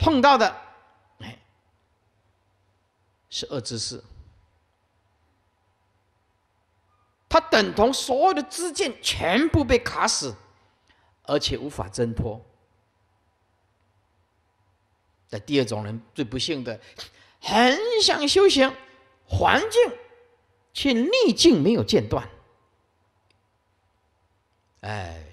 碰到的，哎，是恶知识。他等同所有的支箭全部被卡死，而且无法挣脱。那第二种人最不幸的，很想修行，环境却逆境没有间断。哎，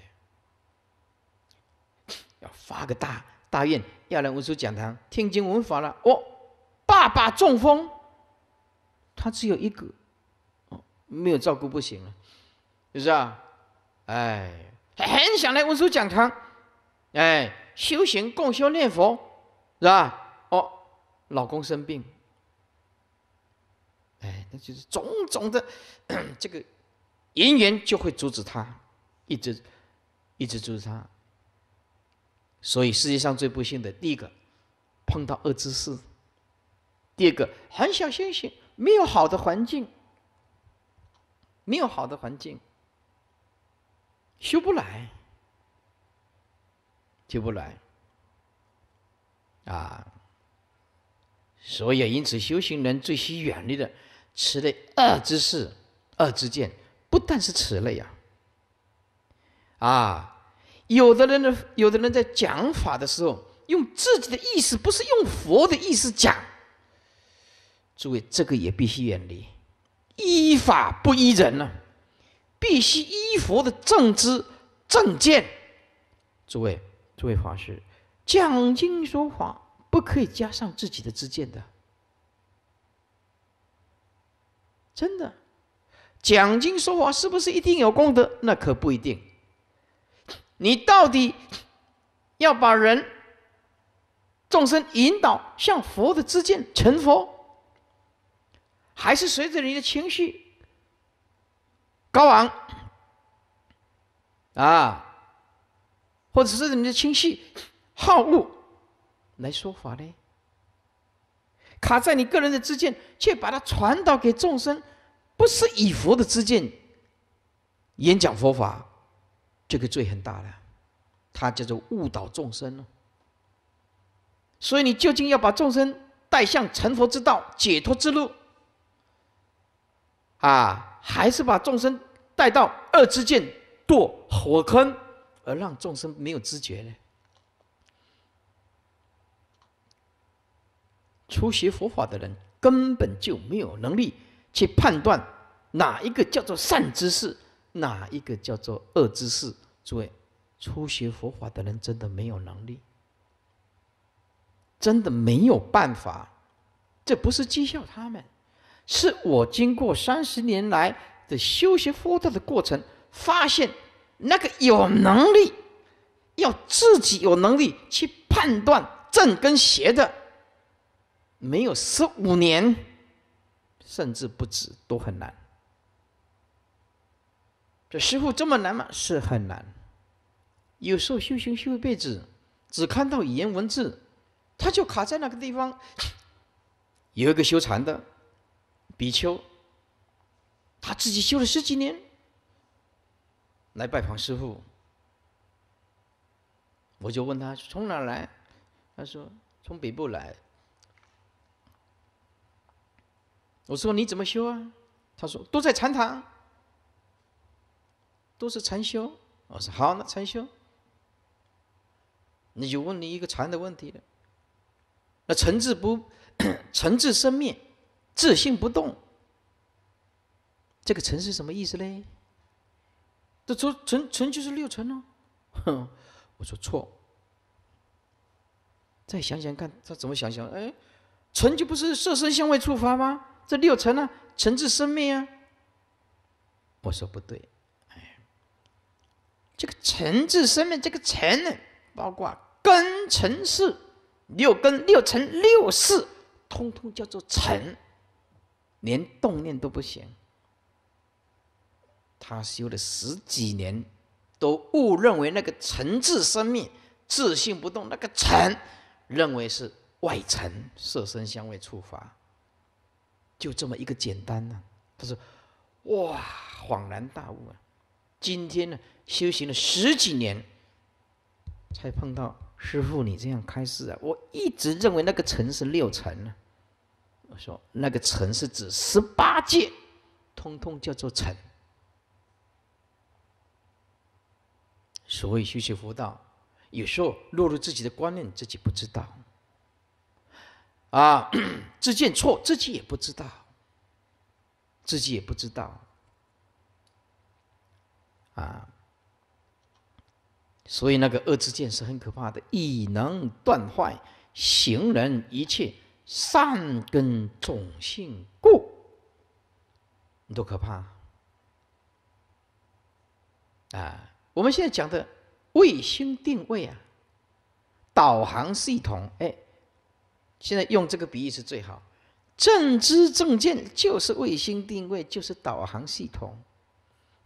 要发个大大愿，要来文殊讲堂听经闻法了。哦，爸爸中风，他只有一个。哦没有照顾不行了，是不是啊？哎，很想来文殊讲堂，哎，修行共修念佛，是吧？哦，老公生病，哎，那就是种种的 这个因缘就会阻止他，一直一直阻止他。所以世界上最不幸的，第一个碰到恶知识，第二个很想修行，没有好的环境。没有好的环境，修不来，修不来啊！所以，因此，修行人最需远离的此类恶之事、恶之见，不但是此类啊！啊，有的人呢，有的人在讲法的时候，用自己的意思，不是用佛的意思讲。诸位，这个也必须远离。依法不依人呢，必须依佛的正知正见。诸位，诸位法师，讲经说法不可以加上自己的知见的，真的。讲经说法是不是一定有功德？那可不一定。你到底要把人众生引导向佛的知见成佛？还是随着你的情绪高昂啊，或者是你的情绪好恶来说法呢？卡在你个人的之见，却把它传导给众生，不是以佛的之见演讲佛法，这个罪很大的，它叫做误导众生了。所以你究竟要把众生带向成佛之道、解脱之路？啊，还是把众生带到恶之见堕火坑，而让众生没有知觉呢？初学佛法的人根本就没有能力去判断哪一个叫做善知识，哪一个叫做恶知识。诸位，初学佛法的人真的没有能力，真的没有办法。这不是讥笑他们。是我经过三十年来的修学佛道的过程，发现那个有能力，要自己有能力去判断正跟邪的，没有十五年，甚至不止，都很难。这师傅这么难吗？是很难。有时候修行修一辈子，只看到语言文字，他就卡在那个地方。有一个修禅的。比丘，他自己修了十几年，来拜访师傅。我就问他从哪来，他说从北部来。我说你怎么修啊？他说都在禅堂，都是禅修。我说好，那禅修，你就问你一个禅的问题了。那尘字不，尘字生灭。自信不动，这个诚是什么意思嘞？这纯纯纯就是六层哦。哼，我说错。再想想看，他怎么想想？哎，纯就不是色身相位触发吗？这六层呢？尘自生灭啊。我说不对，这个尘自生命，这个尘呢，包括根尘世，六根、六尘、六世，通通叫做尘。连动念都不行，他修了十几年，都误认为那个尘自生命，自性不动，那个尘认为是外尘，色身香味触法，就这么一个简单呢。他说：“哇，恍然大悟啊！今天呢，修行了十几年，才碰到师傅，你这样开示啊，我一直认为那个尘是六尘呢。我说那个尘是指十八界，通通叫做尘。所以修习佛道，有时候落入自己的观念，自己不知道。啊，自见错，自己也不知道，自己也不知道。啊，所以那个恶之见是很可怕的，亦能断坏行人一切善根种性故，多可怕！啊，我们现在讲的卫星定位啊，导航系统，哎。现在用这个比喻是最好，正知正见就是卫星定位，就是导航系统。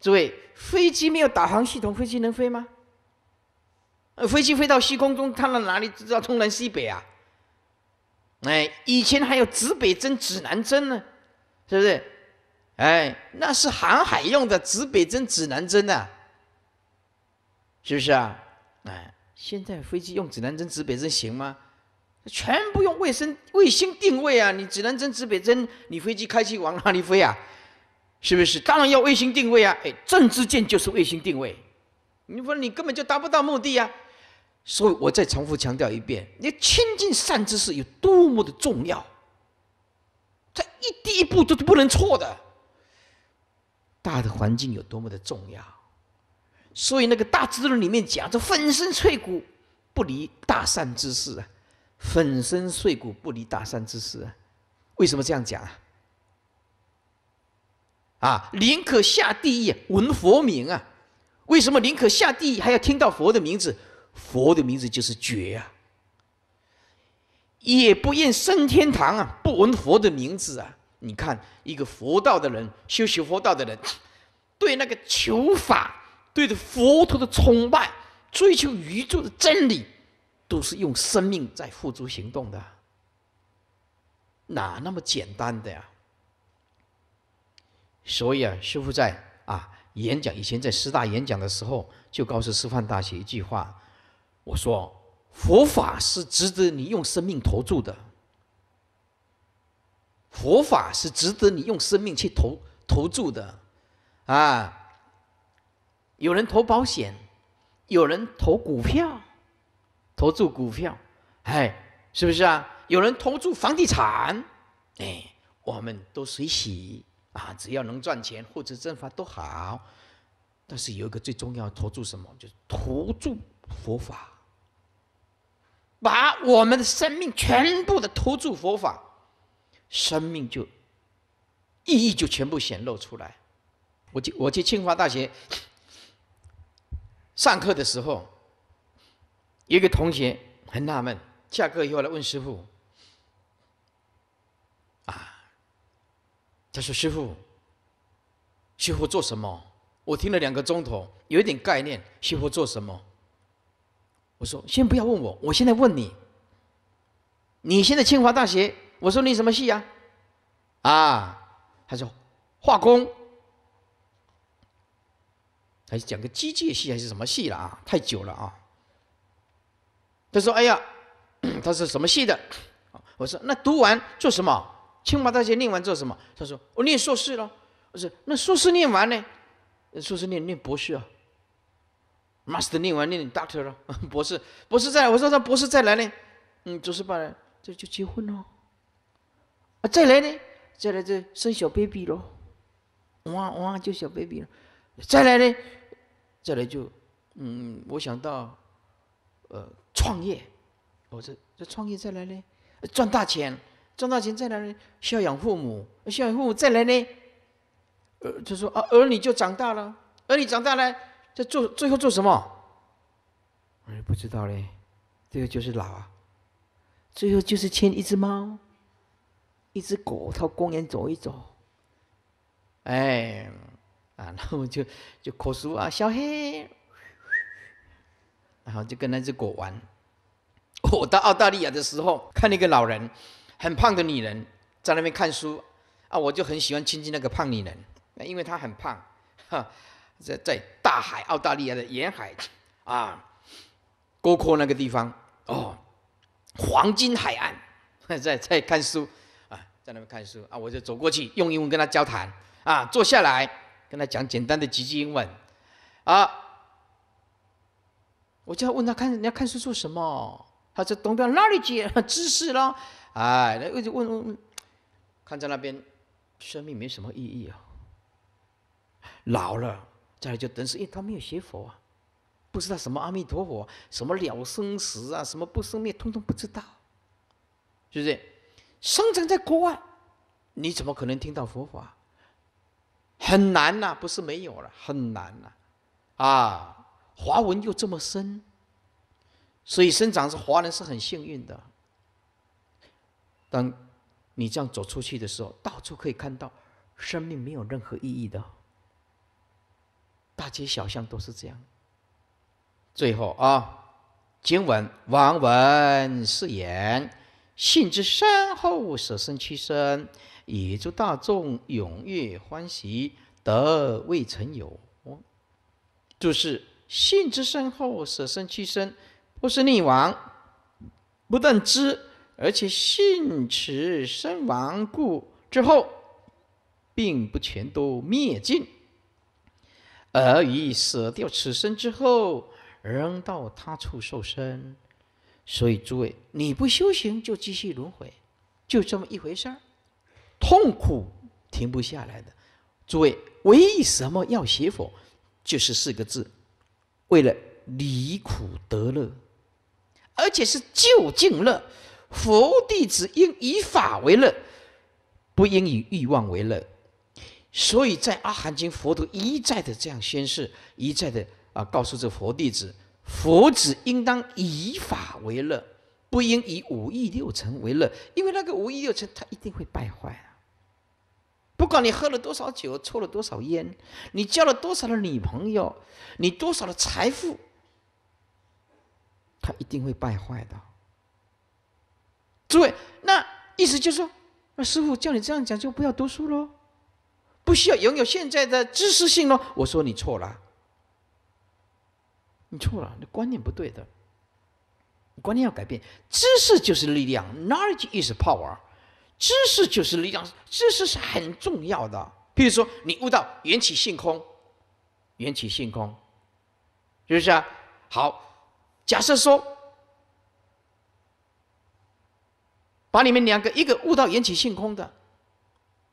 诸位，飞机没有导航系统，飞机能飞吗？飞机飞到虚空中，它到哪里知道东南西北啊？哎，以前还有指北针、指南针呢，是不是？哎，那是航海用的指北针、指南针呐，是不是啊？哎，现在飞机用指南针、指北针行吗？全部用卫星卫星定位啊！你指南针、指北针，你飞机开去往哪里飞啊？是不是？当然要卫星定位啊！哎，正知见就是卫星定位。你说你根本就达不到目的啊！所以我再重复强调一遍：你亲近善知识有多么的重要，在一第一步都是不能错的。大的环境有多么的重要，所以那个大智论里面讲，这粉身碎骨不离大善之事啊！粉身碎骨不离大善之事啊！为什么这样讲啊？啊，宁可下地狱闻佛名啊！为什么宁可下地狱还要听到佛的名字？佛的名字就是觉啊！也不愿升天堂啊！不闻佛的名字啊！你看一个佛道的人，修习佛道的人，对那个求法，对着佛陀的崇拜，追求宇宙的真理。都是用生命在付诸行动的，哪那么简单的呀？所以啊，师傅在啊演讲以前在师大演讲的时候，就告诉师范大学一句话：我说佛法是值得你用生命投注的，佛法是值得你用生命去投投注的啊！有人投保险，有人投股票。投注股票，哎，是不是啊？有人投注房地产，哎，我们都随喜啊，只要能赚钱或者正法都好。但是有一个最重要，投注什么？就是投注佛法，把我们的生命全部的投注佛法，生命就意义就全部显露出来。我去我去清华大学 上课的时候。一个同学很纳闷，下课以后来问师傅：“啊，他说师傅，学佛做什么？”我听了两个钟头，有一点概念。学佛做什么？我说：“先不要问我，我现在问你。你现在清华大学，我说你什么系呀？”啊，他说化工，还是讲个机械系还是什么系了啊？太久了啊。他说：“哎呀，他是什么系的？”我说：“那读完做什么？清华大学念完做什么？”他说：“我念硕士了。”我说：“那硕士念完呢？硕士念念博士啊？master 念完念 doctor 了，博士博士再来。我说他博士再来呢？嗯，博士来，这就结婚喽。啊，再来呢？再来这生小 baby 喽？哇哇，就小 baby 了。再来呢？再来就嗯，我想到。”呃，创业，我这这创业再来呢，赚大钱，赚大钱再来呢，孝养父母，孝养父母再来呢，呃，就说啊，儿女就长大了，儿女长大了，在做最后做什么？我也，不知道嘞，最后就是老啊，最后就是牵一只猫，一只狗到公园走一走，哎，啊，然后就就口述啊，小黑。然后就跟那只狗玩。我到澳大利亚的时候，看那个老人，很胖的女人在那边看书，啊，我就很喜欢亲近那个胖女人，因为她很胖，哈，在在大海澳大利亚的沿海，啊，沟阔那个地方，哦，黄金海岸，在在看书啊，在那边看书啊，我就走过去用英文跟他交谈啊，坐下来跟他讲简单的几句英文啊，我就要问他看你要看书做什么？他说懂得哪里解 知识了？哎，那我就问问问，看在那边，生命没什么意义啊，老了再来就等死，因为他没有学佛啊。不知道什么阿弥陀佛，什么了生死啊，什么不生灭，通通不知道，是不是？生长在国外，你怎么可能听到佛法？很难呐，不是没有了，很难呐。啊，华文又这么深，所以生长是华人是很幸运的。当你这样走出去的时候，到处可以看到，生命没有任何意义的，大街小巷都是这样。最后啊，经文王文是言：信之深厚，舍身屈身，以助大众踊跃欢喜，得未曾有。就是信之深厚，舍身屈身，不是溺亡，不但知，而且信持身亡故之后，并不全都灭尽，而于舍掉此身之后。仍到他处受身，所以诸位，你不修行就继续轮回，就这么一回事儿，痛苦停不下来的。诸位，为什么要学佛？就是四个字：为了离苦得乐，而且是究竟乐。佛弟子应以法为乐，不应以欲望为乐。所以在《阿含经》，佛陀一再的这样宣示，一再的。啊，告诉这佛弟子，佛子应当以法为乐，不应以五欲六尘为乐，因为那个五欲六尘，它一定会败坏啊。不管你喝了多少酒，抽了多少烟，你交了多少的女朋友，你多少的财富，它一定会败坏的。诸位，那意思就是说，那师傅叫你这样讲，就不要读书喽，不需要拥有现在的知识性喽。我说你错了。你错了，你观念不对的。观念要改变，知识就是力量，knowledge is power。知识就是力量，知识是很重要的。比如说，你悟到缘起性空，缘起性空，是不是啊？好，假设说，把你们两个，一个悟到缘起性空的，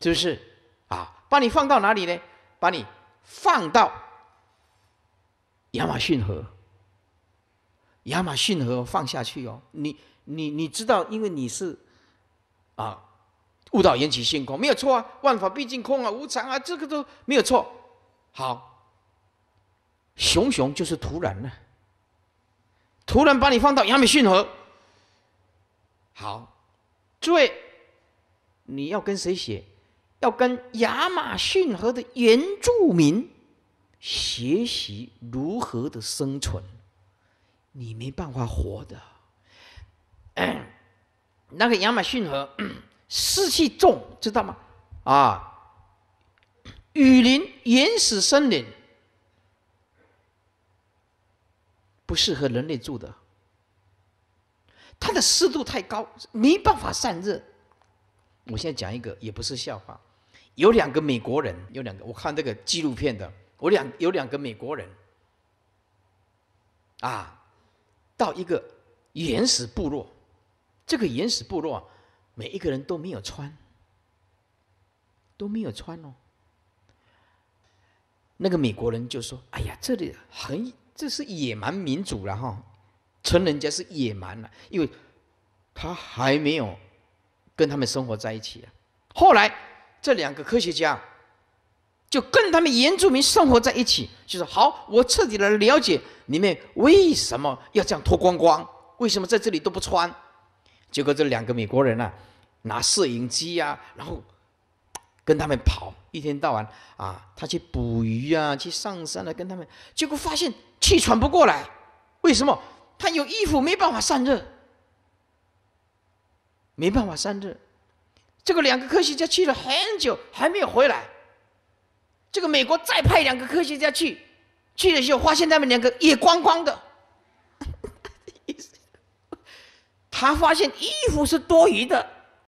是不是啊？把你放到哪里呢？把你放到。亚马逊河，亚马逊河放下去哦，你你你知道，因为你是啊，误导缘起性空，没有错啊，万法毕竟空啊，无常啊，这个都没有错。好，熊熊就是突然呢，突然把你放到亚马逊河。好，诸位，你要跟谁写？要跟亚马逊河的原住民。学习如何的生存，你没办法活的。那个亚马逊河湿气重，知道吗？啊，雨林、原始森林不适合人类住的，它的湿度太高，没办法散热。我现在讲一个，也不是笑话。有两个美国人，有两个，我看这个纪录片的。我两有两个美国人，啊，到一个原始部落，这个原始部落每一个人都没有穿，都没有穿哦。那个美国人就说：“哎呀，这里很这是野蛮民族了哈，称人家是野蛮了，因为他还没有跟他们生活在一起啊。”后来这两个科学家。就跟他们原住民生活在一起，就说好，我彻底的了解你们为什么要这样脱光光，为什么在这里都不穿。结果这两个美国人呢，拿摄影机呀，然后跟他们跑，一天到晚啊，他去捕鱼啊，去上山啊，跟他们，结果发现气喘不过来，为什么？他有衣服没办法散热，没办法散热。这个两个科学家去了很久，还没有回来。这个美国再派两个科学家去，去的时候发现他们两个也光光的，他发现衣服是多余的，